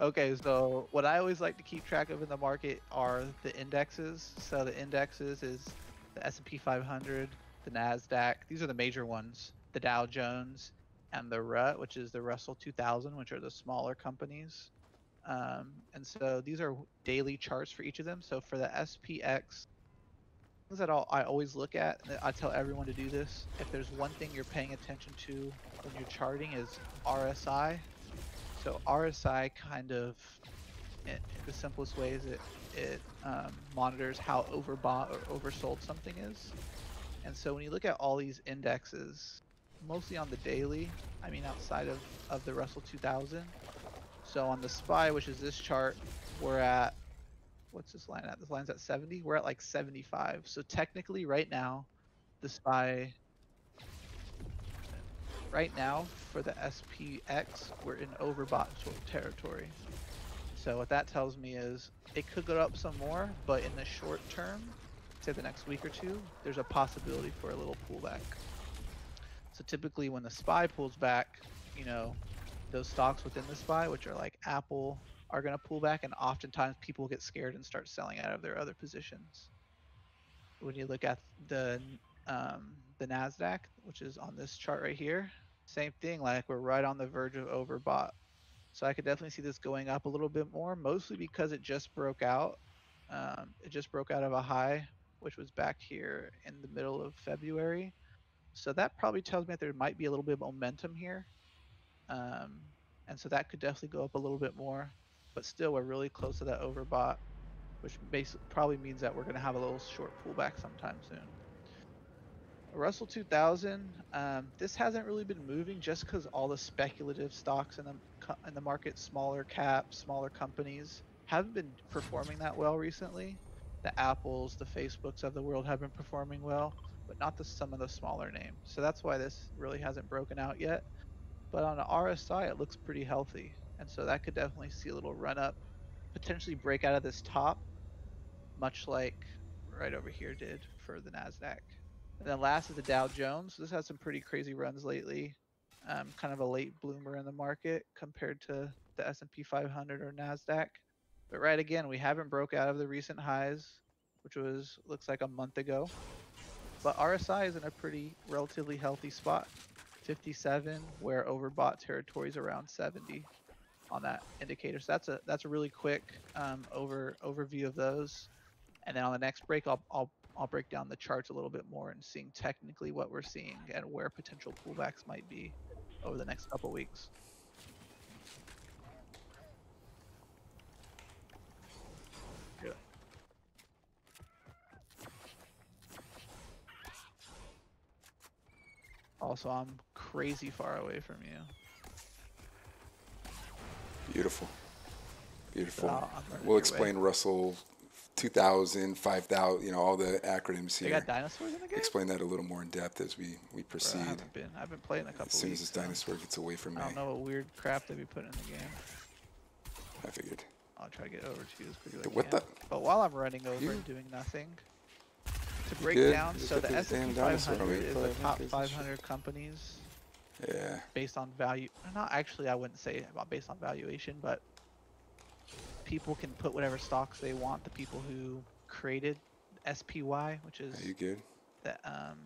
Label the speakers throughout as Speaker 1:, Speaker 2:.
Speaker 1: Okay, so what I always like to keep track of in the market are the indexes. So the indexes is the S&P 500, the Nasdaq. These are the major ones. The Dow Jones and the RUT, which is the Russell 2000, which are the smaller companies. Um, and so these are daily charts for each of them. So for the SPX, things that I'll, I always look at, I tell everyone to do this. If there's one thing you're paying attention to when you're charting is RSI. So RSI kind of, in, the simplest way is it it um, monitors how overbought or oversold something is. And so when you look at all these indexes, mostly on the daily, I mean outside of, of the Russell 2000. So on the SPY, which is this chart, we're at, what's this line at? This line's at 70. We're at like 75. So technically right now, the SPY right now for the SPX, we're in overbought territory. So what that tells me is it could go up some more, but in the short term, say the next week or two, there's a possibility for a little pullback. So typically when the SPY pulls back, you know, those stocks within the SPY, which are like Apple, are going to pull back and oftentimes people get scared and start selling out of their other positions. When you look at the um, the Nasdaq, which is on this chart right here, same thing. Like we're right on the verge of overbought. So I could definitely see this going up a little bit more, mostly because it just broke out. Um, it just broke out of a high, which was back here in the middle of February. So that probably tells me that there might be a little bit of momentum here. Um, and so that could definitely go up a little bit more. But still, we're really close to that overbought, which basically probably means that we're going to have a little short pullback sometime soon. Russell 2000, um, this hasn't really been moving just because all the speculative stocks in the in the market, smaller caps, smaller companies, haven't been performing that well recently. The Apples, the Facebooks of the world have been performing well, but not the some of the smaller names. So that's why this really hasn't broken out yet. But on the RSI, it looks pretty healthy, and so that could definitely see a little run up, potentially break out of this top, much like right over here did for the Nasdaq. And then last is the Dow Jones. This has some pretty crazy runs lately. Um, kind of a late bloomer in the market compared to the S&P 500 or Nasdaq. But right again, we haven't broke out of the recent highs, which was looks like a month ago. But RSI is in a pretty relatively healthy spot, 57, where overbought territory is around 70 on that indicator. So that's a that's a really quick um, over overview of those. And then on the next break, I'll I'll I'll break down the charts a little bit more and seeing technically what we're seeing and where potential pullbacks might be over the next couple weeks. Yeah. Also, I'm crazy far away from you.
Speaker 2: Beautiful. Beautiful. we'll explain way. Russell 2000, 5000, you know, all the acronyms here.
Speaker 1: They got dinosaurs in the game?
Speaker 2: Explain that a little more in depth as we, we proceed. Bro, I
Speaker 1: haven't been. I've been playing a couple
Speaker 2: As soon
Speaker 1: weeks,
Speaker 2: as this dinosaur gets away from me.
Speaker 1: I don't know what weird crap they be putting in the game.
Speaker 2: I figured.
Speaker 1: I'll try to get over to you as quickly as I
Speaker 2: what
Speaker 1: can.
Speaker 2: The?
Speaker 1: But while I'm running over you? and doing nothing, to break down, so the S&P 500 is the top 500 companies.
Speaker 2: Yeah.
Speaker 1: Based on value, not actually, I wouldn't say about based on valuation, but people can put whatever stocks they want. The people who created SPY, which is
Speaker 2: Are you good?
Speaker 1: The, um,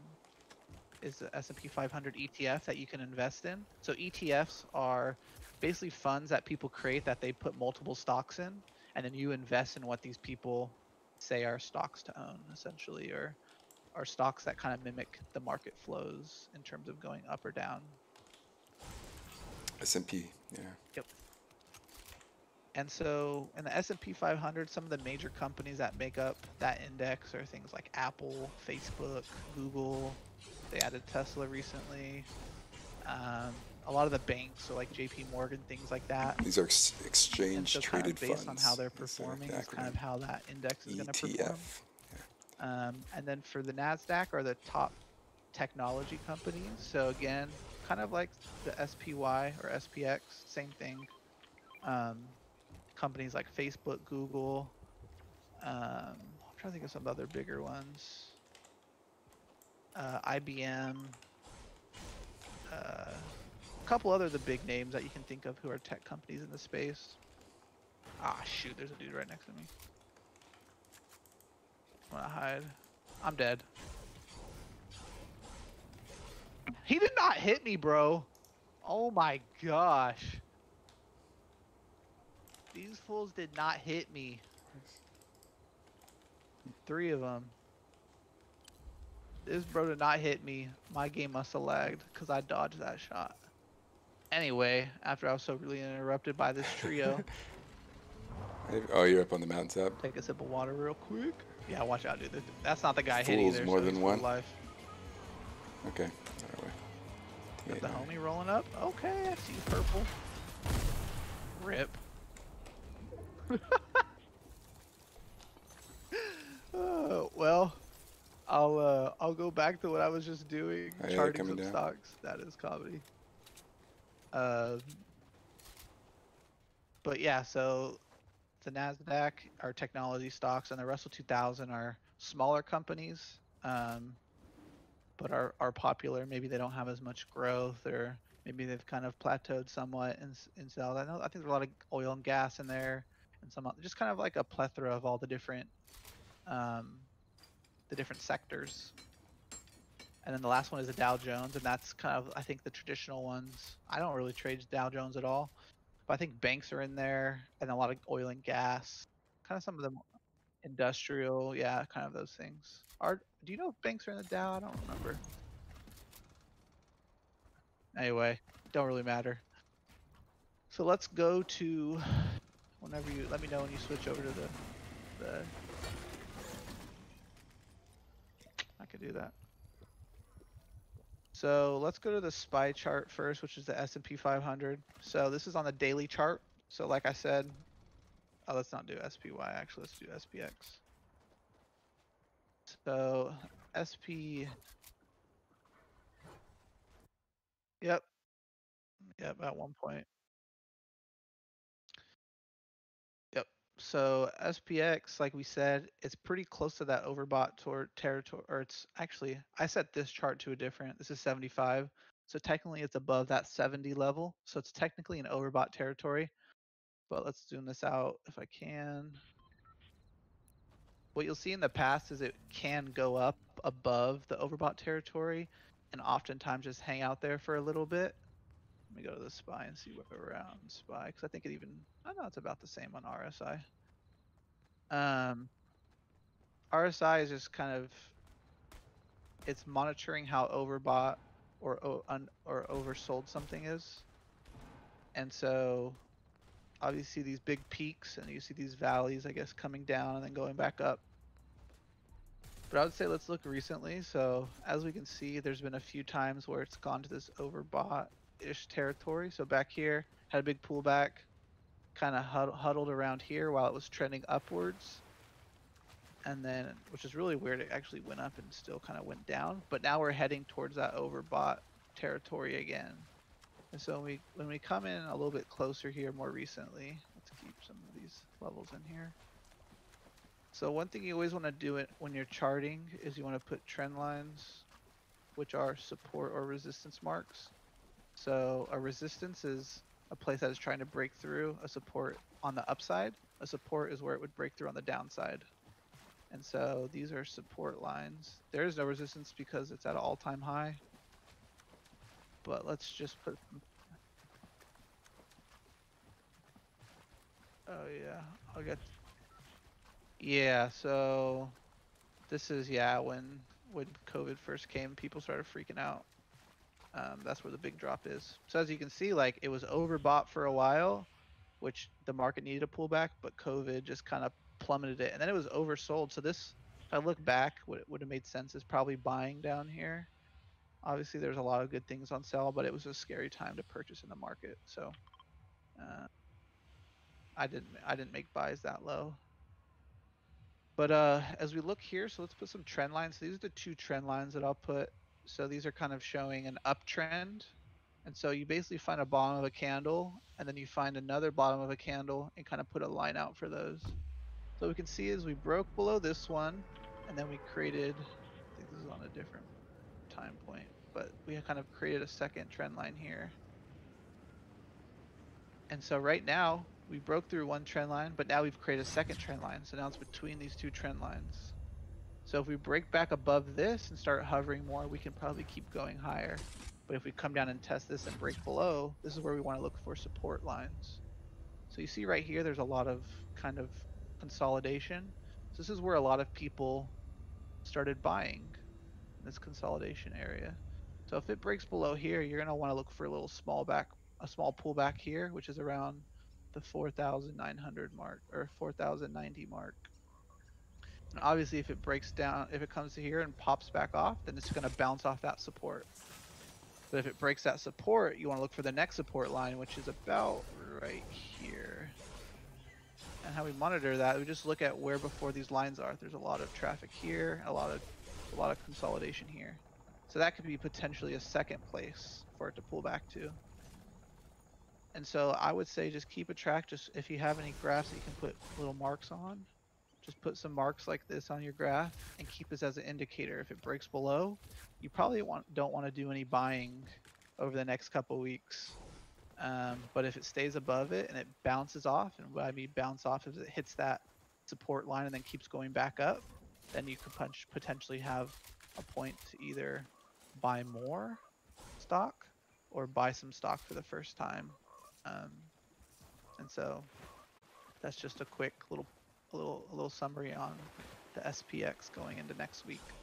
Speaker 1: is the S&P 500 ETF that you can invest in. So ETFs are basically funds that people create that they put multiple stocks in, and then you invest in what these people say are stocks to own, essentially, or are stocks that kind of mimic the market flows in terms of going up or down.
Speaker 2: S&P, yeah.
Speaker 1: Yep. And so in the S&P 500, some of the major companies that make up that index are things like Apple, Facebook, Google. They added Tesla recently. Um, a lot of the banks, so like J.P. Morgan, things like that.
Speaker 2: These are ex exchange
Speaker 1: so
Speaker 2: traded
Speaker 1: kind of based
Speaker 2: funds.
Speaker 1: on how they're performing is kind of how that index is going to perform. Yeah. Um, and then for the Nasdaq are the top technology companies. So again, kind of like the SPY or SPX, same thing. Um, companies like Facebook, Google. Um, I'm trying to think of some other bigger ones. Uh, IBM. Uh, a couple other the big names that you can think of who are tech companies in the space. Ah, shoot, there's a dude right next to me. I'm gonna hide. I'm dead. He did not hit me, bro. Oh my gosh. These fools did not hit me. Three of them. This bro did not hit me. My game must have lagged because I dodged that shot. Anyway, after I was so really interrupted by this trio.
Speaker 2: oh, you're up on the mountaintop?
Speaker 1: Take a sip of water real quick. Yeah, watch out, dude. That's not the guy
Speaker 2: Fools
Speaker 1: hitting either.
Speaker 2: more so than one?
Speaker 1: Life.
Speaker 2: Okay.
Speaker 1: Got the homie rolling up. Okay, I see purple. Rip. Oh, well, I'll uh, I'll go back to what I was just doing, oh, yeah, charting some down. stocks. That is comedy. Uh, but yeah, so the Nasdaq are technology stocks, and the Russell 2000 are smaller companies. Um, but are, are popular. Maybe they don't have as much growth, or maybe they've kind of plateaued somewhat in in sales. I know I think there's a lot of oil and gas in there, and some just kind of like a plethora of all the different um, the different sectors. And then the last one is the Dow Jones, and that's kind of I think the traditional ones. I don't really trade Dow Jones at all, but I think banks are in there, and a lot of oil and gas. Kind of some of the industrial, yeah, kind of those things. Are do you know if banks are in the Dow? I don't remember. Anyway, don't really matter. So let's go to whenever you let me know when you switch over to the the I could do that. So let's go to the SPY chart first, which is the S&P 500. So this is on the daily chart. So like I said, oh, let's not do SPY actually, let's do SPX. So SP. Yep. Yep, at one point. So SPX, like we said, it's pretty close to that overbought territory, or it's actually, I set this chart to a different, this is 75. So technically it's above that 70 level. So it's technically an overbought territory. But let's zoom this out if I can what you'll see in the past is it can go up above the overbought territory and oftentimes just hang out there for a little bit. Let me go to the SPY and see where on SPY because I think it even, I know it's about the same on RSI. Um, RSI is just kind of, it's monitoring how overbought or, or oversold something is. And so obviously these big peaks and you see these valleys, I guess, coming down and then going back up. But I would say let's look recently. So as we can see, there's been a few times where it's gone to this overbought-ish territory. So back here, had a big pullback, kind of huddled around here while it was trending upwards. And then, which is really weird, it actually went up and still kind of went down. But now we're heading towards that overbought territory again. And so when we when we come in a little bit closer here more recently, let's keep some of these levels in here. So one thing you always want to do it when you're charting is you want to put trend lines, which are support or resistance marks. So a resistance is a place that is trying to break through a support on the upside. A support is where it would break through on the downside. And so these are support lines. There is no resistance because it's at an all-time high but let's just put Oh yeah, I'll get. Yeah, so this is yeah when when COVID first came, people started freaking out. Um, that's where the big drop is. So as you can see, like it was overbought for a while, which the market needed a pullback, but COVID just kind of plummeted it, and then it was oversold. So this, if I look back, what would have made sense is probably buying down here obviously there's a lot of good things on sale, but it was a scary time to purchase in the market. So uh, I didn't I didn't make buys that low. But uh, as we look here, so let's put some trend lines. So These are the two trend lines that I'll put. So these are kind of showing an uptrend. And so you basically find a bottom of a candle, and then you find another bottom of a candle, and kind of put a line out for those. So we can see as we broke below this one, and then we created, I think this is on a different time point but we kind of created a second trend line here. And so right now we broke through one trend line, but now we've created a second trend line. So now it's between these two trend lines. So if we break back above this and start hovering more, we can probably keep going higher. But if we come down and test this and break below, this is where we want to look for support lines. So you see right here, there's a lot of kind of consolidation. So this is where a lot of people started buying in this consolidation area. So if it breaks below here, you're going to want to look for a little small back, a small pullback here, which is around the 4,900 mark or 4,090 mark. And obviously if it breaks down, if it comes to here and pops back off, then it's going to bounce off that support. But if it breaks that support, you want to look for the next support line, which is about right here. And how we monitor that, we just look at where before these lines are. There's a lot of traffic here, a lot of a lot of consolidation here. So that could be potentially a second place for it to pull back to. And so I would say just keep a track. Just if you have any graphs that you can put little marks on, just put some marks like this on your graph and keep this as an indicator. If it breaks below, you probably want, don't want to do any buying over the next couple weeks. Um, but if it stays above it and it bounces off, and what I mean bounce off is it hits that support line and then keeps going back up, then you could punch, potentially have a point to either buy more stock or buy some stock for the first time. Um, and so that's just a quick little, a little, a little summary on the SPX going into next week.